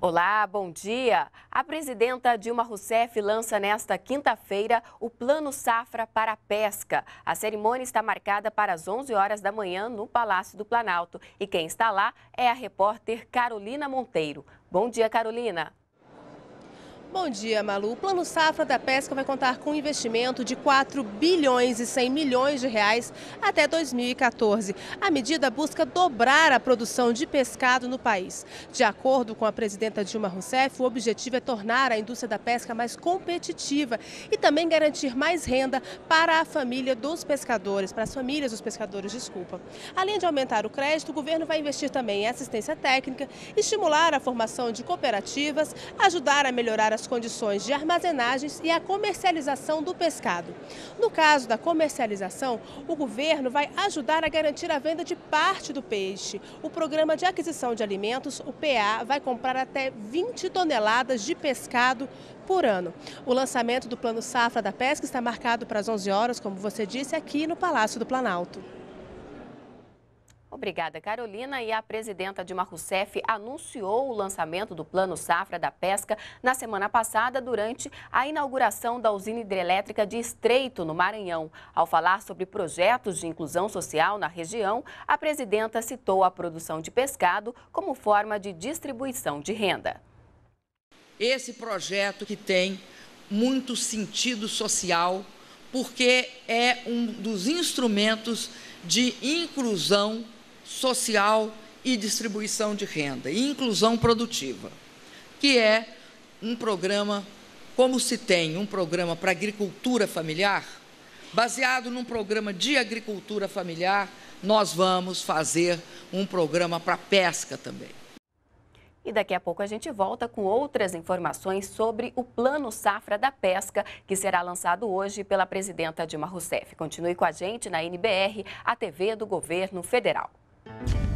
Olá, bom dia. A presidenta Dilma Rousseff lança nesta quinta-feira o Plano Safra para a Pesca. A cerimônia está marcada para as 11 horas da manhã no Palácio do Planalto. E quem está lá é a repórter Carolina Monteiro. Bom dia, Carolina. Bom dia, Malu. O Plano Safra da Pesca vai contar com um investimento de 4 bilhões e 100 milhões de reais até 2014. A medida busca dobrar a produção de pescado no país. De acordo com a presidenta Dilma Rousseff, o objetivo é tornar a indústria da pesca mais competitiva e também garantir mais renda para a família dos pescadores, para as famílias dos pescadores, desculpa. Além de aumentar o crédito, o governo vai investir também em assistência técnica, estimular a formação de cooperativas, ajudar a melhorar a as condições de armazenagens e a comercialização do pescado. No caso da comercialização, o governo vai ajudar a garantir a venda de parte do peixe. O Programa de Aquisição de Alimentos, o PA, vai comprar até 20 toneladas de pescado por ano. O lançamento do Plano Safra da Pesca está marcado para as 11 horas, como você disse, aqui no Palácio do Planalto. Obrigada, Carolina. E a presidenta Dilma Rousseff anunciou o lançamento do Plano Safra da Pesca na semana passada, durante a inauguração da usina hidrelétrica de Estreito, no Maranhão. Ao falar sobre projetos de inclusão social na região, a presidenta citou a produção de pescado como forma de distribuição de renda. Esse projeto que tem muito sentido social, porque é um dos instrumentos de inclusão social e distribuição de renda, e inclusão produtiva, que é um programa, como se tem um programa para agricultura familiar, baseado num programa de agricultura familiar, nós vamos fazer um programa para pesca também. E daqui a pouco a gente volta com outras informações sobre o Plano Safra da Pesca, que será lançado hoje pela presidenta Dilma Rousseff. Continue com a gente na NBR, a TV do Governo Federal. Thank you.